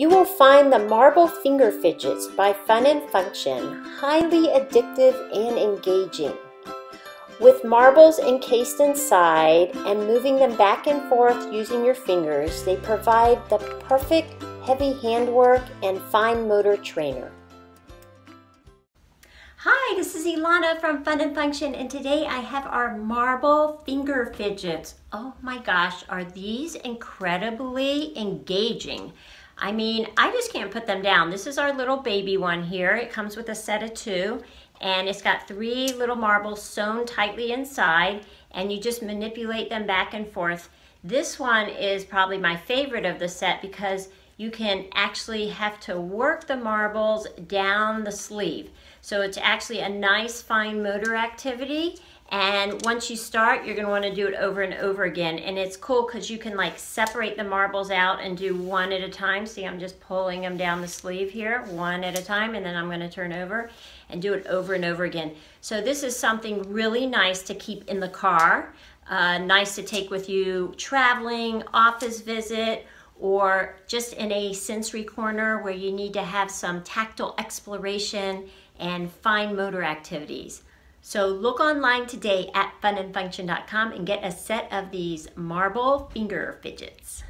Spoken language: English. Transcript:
You will find the Marble Finger Fidgets by Fun and Function highly addictive and engaging. With marbles encased inside and moving them back and forth using your fingers, they provide the perfect heavy handwork and fine motor trainer. Hi, this is Ilana from Fun and Function and today I have our marble finger fidgets. Oh my gosh, are these incredibly engaging. I mean, I just can't put them down. This is our little baby one here. It comes with a set of two and it's got three little marbles sewn tightly inside and you just manipulate them back and forth. This one is probably my favorite of the set because you can actually have to work the marbles down the sleeve. So it's actually a nice fine motor activity and once you start, you're gonna wanna do it over and over again. And it's cool because you can like separate the marbles out and do one at a time. See, I'm just pulling them down the sleeve here, one at a time, and then I'm gonna turn over and do it over and over again. So this is something really nice to keep in the car, uh, nice to take with you traveling, office visit, or just in a sensory corner where you need to have some tactile exploration and fine motor activities. So look online today at funandfunction.com and get a set of these marble finger fidgets.